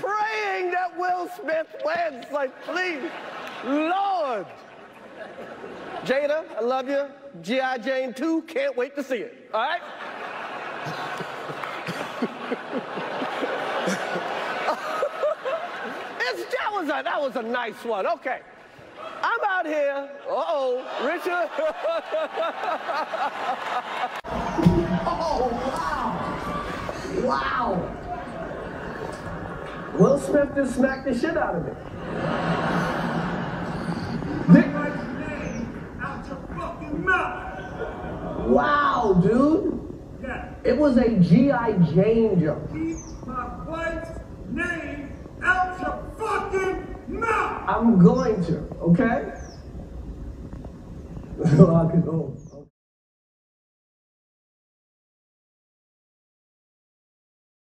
praying that Will Smith wins. Like, please, Lord. Jada, I love you. G.I. Jane 2, can't wait to see it. All right? That was a that was a nice one. Okay. I'm out here. Uh-oh, Richard. Oh, wow. Wow. Will Smith just smacked the shit out of me. Keep my name out your fucking mouth. Wow, dude. Yeah. It was a G.I. Jane joke. Keep my wife's name out your fucking mouth! I'm going to, okay? Rock and roll.